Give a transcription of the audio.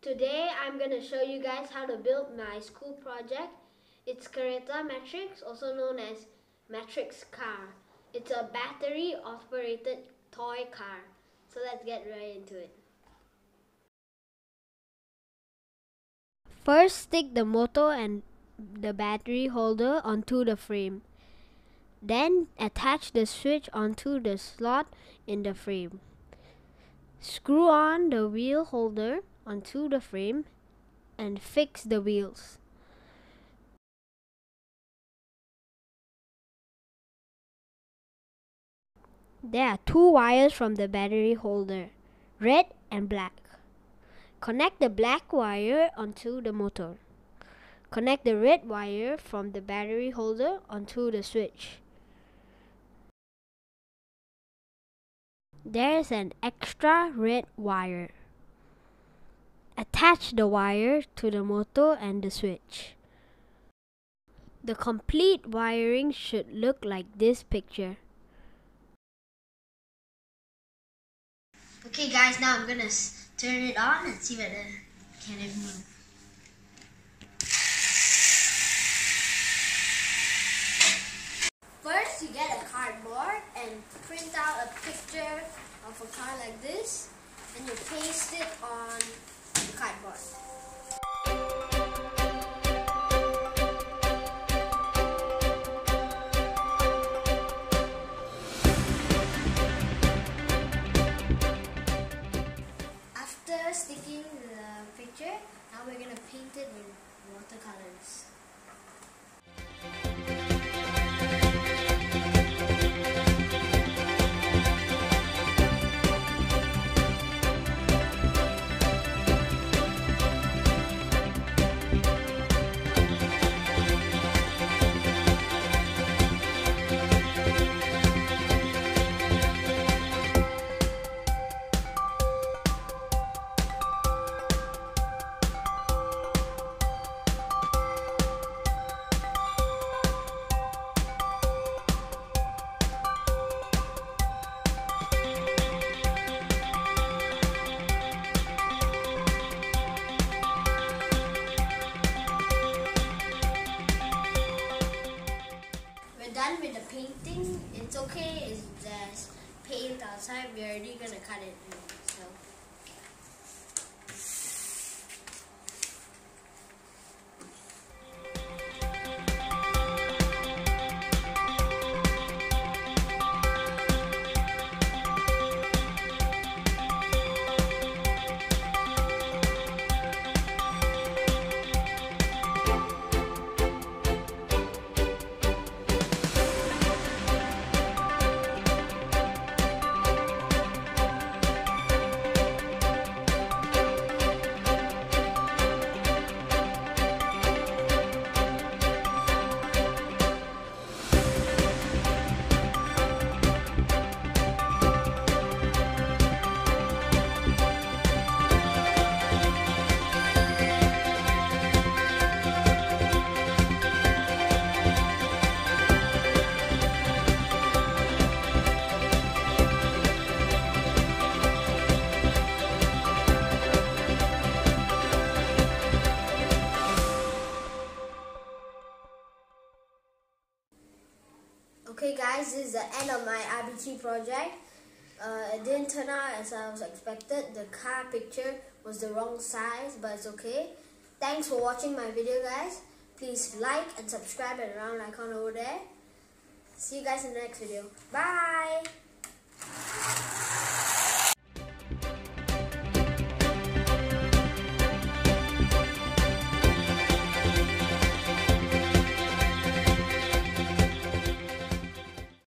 Today I'm going to show you guys how to build my school project. It's Kereta Matrix, also known as Matrix Car. It's a battery operated toy car. So let's get right into it. First stick the motor and the battery holder onto the frame. Then attach the switch onto the slot in the frame. Screw on the wheel holder onto the frame and fix the wheels. There are two wires from the battery holder, red and black. Connect the black wire onto the motor. Connect the red wire from the battery holder onto the switch. There is an extra red wire. Attach the wire to the motor and the switch. The complete wiring should look like this picture. Okay guys, now I'm gonna turn it on and see whether it can it move. You get a cardboard and print out a picture of a car like this and you paste it on the cardboard. It's okay if there's paint outside. We're already gonna cut it. So. Okay guys, this is the end of my RBT project. Uh, it didn't turn out as I was expected. The car picture was the wrong size, but it's okay. Thanks for watching my video guys. Please like and subscribe at the round icon over there. See you guys in the next video. Bye!